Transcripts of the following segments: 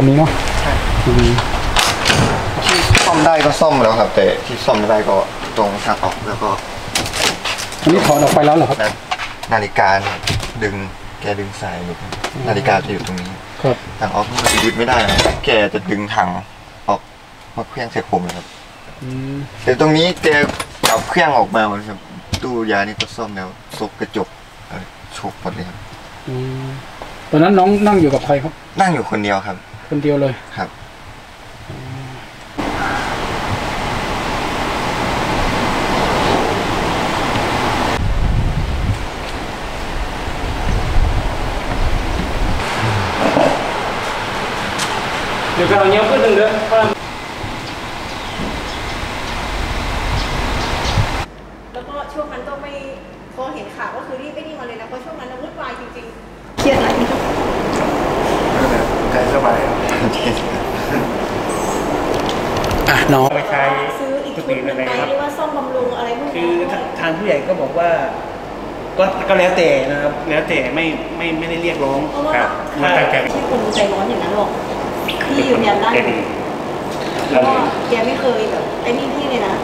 คันนี้เนาะอืมที่ซ่อมได้ก็ซ่อมแล้วครับ แต่ที่ซ่อมไม่ได้ก็ตรงทางออกแล้วก็อันนี้ถอดออกไปแล้วเหรอครับ นานาฬิกาเนี่ยดึงแกดึงสายอยู่ครับนาฬิกาจะอยู่ตรงนี้ครับทางออกมันยึดไม่ได้นะแกจะดึงถังออกมาเครื่องใส่ผมเลยครับอืมแต่ตรงนี้แกจับเครื่องออกมาครับตู้ยานี่ก็ซ่อมแล้วซกกระจกเอ่อชกหมดเลยครับอืมตอนนั้นน้องนั่งอยู่กับใครครับ นั่งอยู่คนเดียวครับ คนเดียวเลยครับเดี๋ยวเราเนี้ยขึ้นหนึ่งเด้อ แล้วก็ช่วงนั้นก็ไม่พอเห็นข่าวก็คือรีบไปนี่มาเลยนะเพราะช่วงนั้นน่ะวุ่นวายจริงๆเครียดหลายที่ ใจสบาย อะน้องไปใช้ซื้ออีกชุดหนึ่งไหมหรือว่าซ่อมบำรุงอะไรพวกคืนี้อทางผู้ใหญ่ก็บอกว่า ก็ก็แล้วแต่นะครับ แล้วแต่ไม่ไม่ไม่ได้เรียกร้อง เพราะว่าถ้าไม่ใช่คนใจร้อนอย่างนั้นหรอกพี่ยืนยันได้แกดีเพราะว่าแกไม่เคยแบบไอ้นี่พี่เลยนะ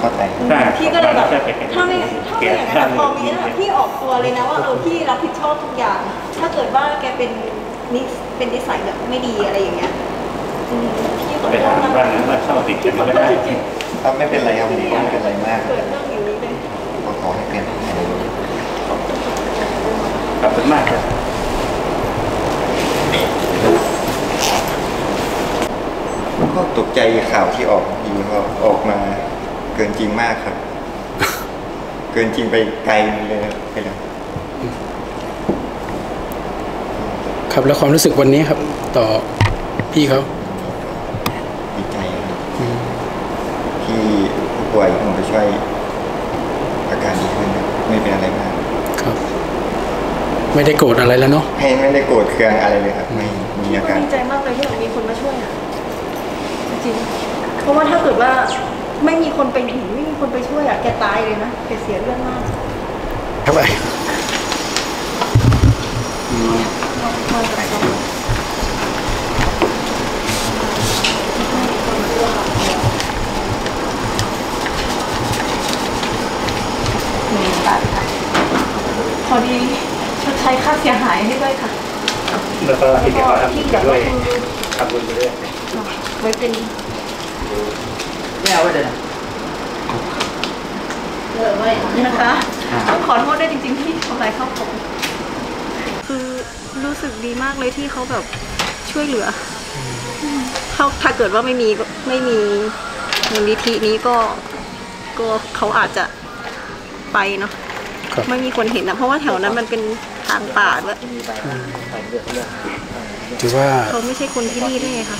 เข้าใจใช่พี่ก็เลยแบบใช่แกถ้าไม่ถ้าไม่อย่างนั้นอะพอมีนะพี่ออกตัวเลยนะว่าเออพี่รับผิดชอบทุกอย่าง ถ้าเกิดว่าแกเป็นนิสเป็นนิสัยแบบไม่ดีอะไรอย่างเงี้ยอืมพี่ขอ ไปโทถาษมนะบ้านนั้นว่าเช่าติดกัพี่นขอไม่โทษได้จริงถ้าไม่เป็นไรครับผมก็ไม่เป็นไรมากๆเกิดเรื่องอย่างนี้เลยก็ขอให้เป็นขอบคุณมากครับก็ตกใจข่าวที่ออกทีก็ออกมาเกินจริงมากครับ เกินจริงไปไกลเลยนะไปแล้วครับแล้วความรู้สึกวันนี้ครับ ต่อพี่เขา ป่วยผมไปช่วยอาการดีขึ้นครับไม่เป็นอะไรมากครับ ไม่ได้โกรธอะไรแล้วเนาะให้ไม่ได้โกรธเคืองอะไรเลยครับ ไม่มีอาการดีใจมากเลยที่แบบมีคนมาช่วยอะจริงๆเพราะว่าถ้าเกิดว่าไม่มีคนไปเห็นไม่มีคนไปช่วยอะแกตายเลยนะแกเสียเรื่องมากครับไปม อดีชดใช้ค่าเสียหายให้ด้วยค่ะ แล้วก็ที่เดี๋ยวเราทำที่บุญเหลืไปอด้วยก็คือทำบุญไปด้วยไว้เป็นไม่เอาไว้เลยเหลือไว้นะคะต้องขอโทษด้วยจริง ๆ ที่ทำลายข้าวของคือรู้สึกดีมากเลยที่เขาแบบช่วยเหลืออเขาถ้าเกิดว่าไม่มีไม่มีมูลนิธินี้ก็ก็เขาอาจจะไปเนาะครับ ไม่มีคนเห็นนะเพราะว่าแถวนั้นมันเป็นทางป่าด้วยถือว่าเขาไม่ใช่คนที่นี่ได้ไงคะ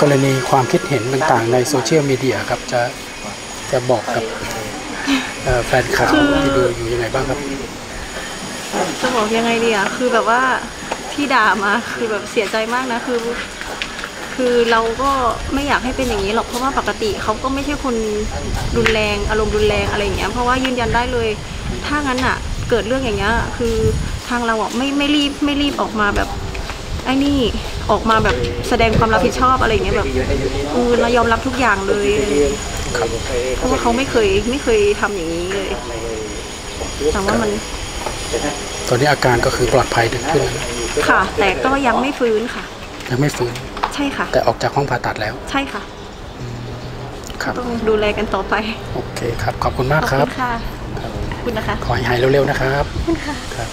ก็เลยมีความคิดเห็นต่างๆ ในโซเชียลมีเดียครับจะจะบอกกับเอ่อแฟนข่าวที่ดูอยู่ยังไงบ้างครับจะบอกยังไงดีอะคือแบบว่าที่ด่ามาคือแบบเสียใจมากนะคือ คือเราก็ไม่อยากให้เป็นอย่างนี้หรอกเพราะว่าปกติเขาก็ไม่ใช่คนรุนแรงอารมณ์รุนแรงอะไรอย่างเงี้ยเพราะว่ายืนยันได้เลย ถ้างั้นอะเกิดเรื่องอย่างเงี้ยคือทางเราอะไม่ไม่รีบไม่รีบออกมาแบบไอ้นี่ออกมาแบบแสดงความรับผิดชอบอะไรอย่างเงี้ยแบบเออเรายอมรับทุกอย่างเลยเพราะว่าเขาไม่เคยไม่เคยทำอย่างนี้เลยแต่ว่ามันตอนนี้อาการก็คือปลอดภัยดีขึ้นแล้วนะค่ะ แต่ก็ยังไม่ฟื้นค่ะ ยังไม่ฟื้น ใช่ค่ะ แต่ออกจากห้องผ่าตัดแล้ว ใช่ค่ะครับต้องดูแลกันต่อไป โอเคครับ ขอบคุณมากขอบครัคุบณค่ะ ขอบคุณนะคะ ขอให้หายเร็วๆนะครับ ขอบคุณค่ะครับ